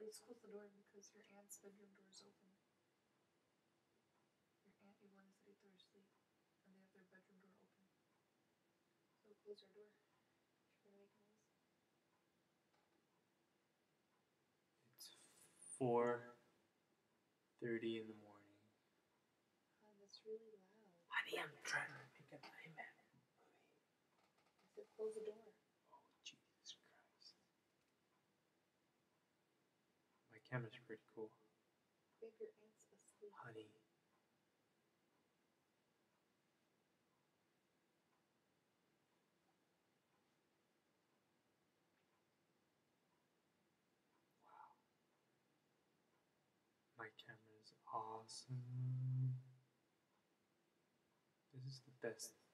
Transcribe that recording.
please close the door because your aunt's bedroom door is open. Your aunt Yvonne is right there asleep, and they have their bedroom door open. So close your door. She's gonna make a noise. It's four thirty in the morning. God, that's really loud. Honey, I'm trying to make an iMac movie. I said close the door. Camera's pretty cool, Babe, you're asleep. honey. Wow. My camera is awesome. This is the best.